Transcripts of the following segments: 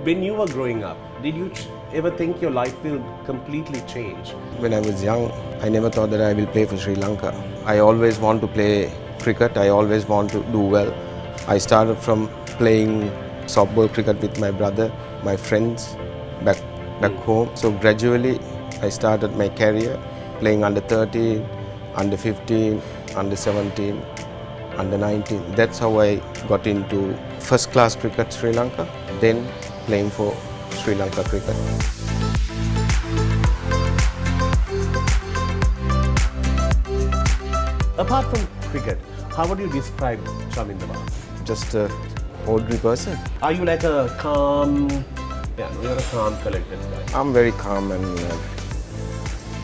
When you were growing up, did you ever think your life will completely change? When I was young, I never thought that I will play for Sri Lanka. I always want to play cricket. I always want to do well. I started from playing softball cricket with my brother, my friends back back hmm. home. So gradually, I started my career playing under 13, under 15, under 17, under 19. That's how I got into first class cricket Sri Lanka. Then playing for Sri Lanka cricket. Apart from cricket, how would you describe Chaminda Just a ordinary person. Are you like a calm, yeah, no, you're a calm, collected guy. I'm very calm and uh,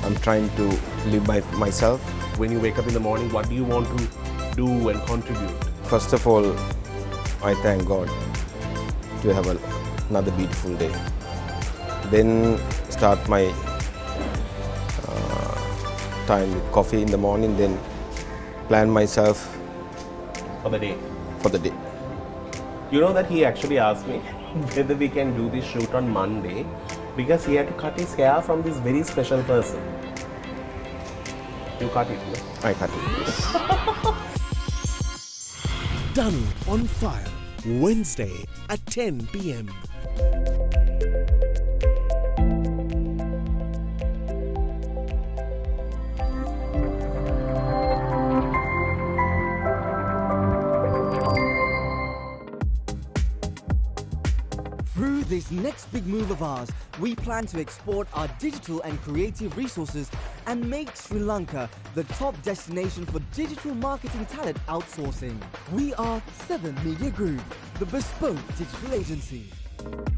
I'm trying to live by myself. When you wake up in the morning, what do you want to do and contribute? First of all, I thank God to have a, another beautiful day. Then start my uh, time with coffee in the morning. Then plan myself for the day. for the day. You know that he actually asked me whether we can do this shoot on Monday because he had to cut his hair from this very special person. You cut it, no? I cut it. Danu on Fire, Wednesday at 10 p.m. Through this next big move of ours, we plan to export our digital and creative resources and make Sri Lanka the top destination for digital marketing talent outsourcing. We are 7 Media Group, the bespoke digital agency. Bye.